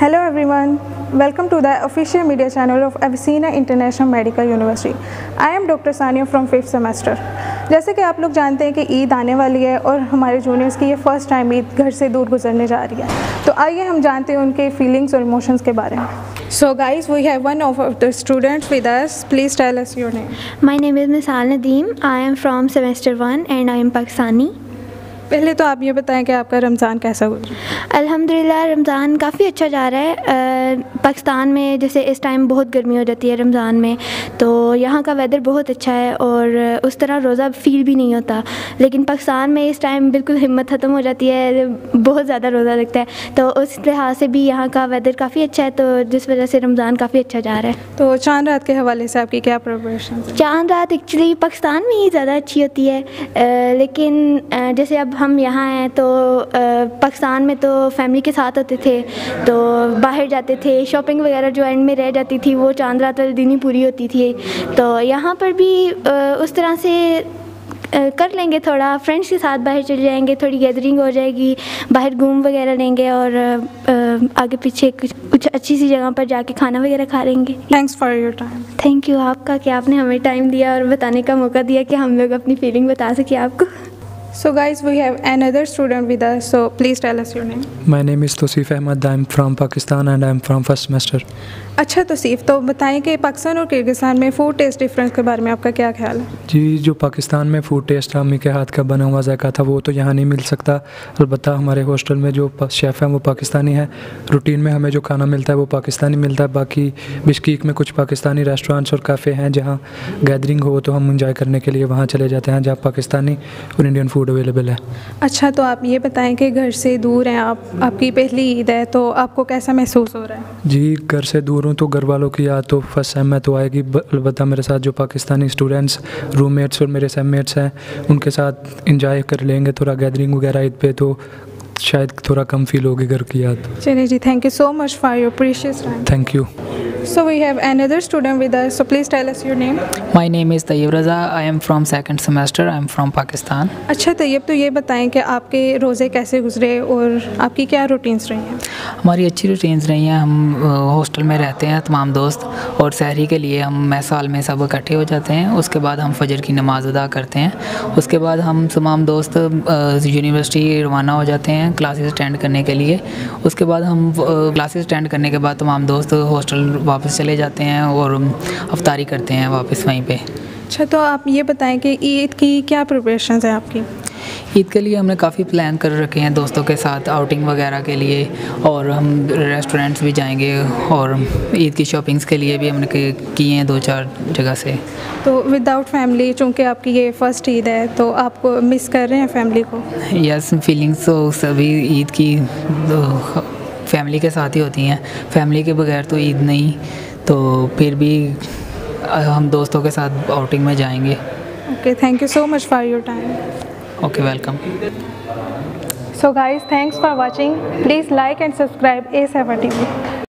Hello everyone welcome to the official media channel of Avicenna International Medical University I am doctor Sania from fifth semester जैसे कि आप लोग जानते हैं कि ईद आने वाली है और हमारे जूनियर्स की ये फ़र्स्ट टाइम ईद घर से दूर गुजरने जा रही है। तो आइए हम जानते हैं उनके फीलिंग्स और इमोशंस के बारे में। So guys we have one of the students with us please tell us your name my name is Misal Nadeem I am from semester one and I am Pakistani पहले तो आप ये बताएँ कि आपका रमज़ान कैसा गुजरा? अल्हम्दुलिल्लाह रमज़ान काफ़ी अच्छा जा रहा है। पाकिस्तान में जैसे इस टाइम बहुत गर्मी हो जाती है रमज़ान में तो यहाँ का वेदर बहुत अच्छा है और उस तरह रोज़ा फील भी नहीं होता। लेकिन पाकिस्तान में इस टाइम बिल्कुल हिम्मत ख़त्म हो जाती है बहुत ज़्यादा रोज़ा लगता है। तो उस लिहाज से भी यहाँ का वेदर काफ़ी अच्छा है तो जिस वजह से रमज़ान काफ़ी अच्छा जा रहा है। तो चाँद रात के हवाले से आपकी क्या प्रिपरेशन चाँद रात एक्चुअली पाकिस्तान में ही ज़्यादा अच्छी होती है। लेकिन जैसे अब हम यहाँ हैं तो पाकिस्तान में तो फैमिली के साथ होते थे तो बाहर जाते थे शॉपिंग वगैरह जो एंड में रह जाती थी वो चाँद रात वाले दिन ही पूरी होती थी। तो यहाँ पर भी उस तरह से कर लेंगे थोड़ा फ्रेंड्स के साथ बाहर चले जाएँगे थोड़ी गैदरिंग हो जाएगी बाहर घूम वगैरह लेंगे और आगे पीछे कुछ कुछ अच्छी सी जगह पर जाके खाना वगैरह खा लेंगे। Thanks for your time thank you आपका कि आपने हमें टाइम दिया और बताने का मौका दिया कि हम लोग अपनी फीलिंग बता सके आपको। So guys, we have another student with us. So please tell us your name. My name is Tosif Ahmed. I'm from Pakistan and I'm from first semester. अच्छा तोसीफ़ तो बताएँ कि पाकिस्तान और किर्गिस्तान में फ़ूड टेस्ट डिफरेंस के बारे में आपका क्या ख्याल है? जी जो पाकिस्तान में फ़ूड टेस्ट अम्मी के हाथ का बना हुआ जायका था वो तो यहाँ नहीं मिल सकता। अलबत्त हमारे हॉस्टल में जो शेफ़ हैं वो पाकिस्तानी है। रूटीन में हमें जो खाना मिलता है वो पाकिस्तानी मिलता है। बाकी बिश्कीक में कुछ पाकिस्तानी रेस्टोरेंट्स और काफ़े हैं जहाँ गैदरिंग हो तो हम इंजॉय करने के लिए वहाँ चले जाते हैं जहाँ पाकिस्तानी और इंडियन फ़ूड अवेलेबल है। अच्छा तो आप ये बताएँ कि घर से दूर हैं आप आपकी पहली ईद है तो आपको कैसा महसूस हो रहा है? जी घर से दूर हूँ तो घर वालों की याद तो फ़र्स्ट टाइम में तो आएगी अलबत्ता मेरे साथ जो पाकिस्तानी स्टूडेंट्स रूममेट्स और मेरे सेममेट्स हैं उनके साथ इंजॉय कर लेंगे। थोड़ा गैदरिंग वगैरह ईद पे तो शायद थोड़ा कम फील होगी घर की याद। चलिए जी thank you so much for your precious time thank you so we have another student with us so please tell us your name My name is Tayyib Raza. I am from second semester. I am from Pakistan. अच्छा तैयब तो ये बताएँ कि आपके रोज़े कैसे गुजरे और आपकी क्या रूटीन्स रही हैं? हमारी अच्छी रूटीन्स रही हैं। हम हॉस्टल में रहते हैं, तमाम दोस्त, और सहरी के लिए हम साल में सब इकट्ठे हो जाते हैं। उसके बाद हम फजर की नमाज़ अदा करते हैं। उसके बाद हम तमाम दोस्त यूनिवर्सिटी रवाना हो जाते हैं क्लासेस अटेंड करने के लिए। उसके बाद हम क्लासेस अटेंड करने के बाद तमाम दोस्त हॉस्टल वापस चले जाते हैं और अफ्तारी करते हैं वापस वहीं पर अच्छा तो आप ये बताएँ कि ईद की क्या प्रिपरेशन है आपकी? ईद के लिए हमने काफ़ी प्लान कर रखे हैं दोस्तों के साथ आउटिंग वगैरह के लिए और हम रेस्टोरेंट्स भी जाएँगे और ईद की शॉपिंग्स के लिए भी हमने किए हैं दो चार जगह से। तो विदाउट फैमिली चूँकि आपकी ये फ़र्स्ट ईद है तो आपको मिस कर रहे हैं फैमिली को? यस फीलिंग्स तो सभी ईद की फैमिली के साथ ही होती हैं। फैमिली के बगैर तो ईद नहीं तो फिर भी हम दोस्तों के साथ आउटिंग में जाएँगे। Okay thank you so much for your time okay welcome. So guys thanks for watching. Please like and subscribe a7 tv